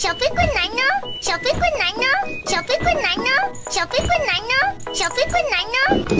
小飞棍来呢？小飞棍来呢？小飞棍来呢？小飞棍来呢？小飞棍来呢？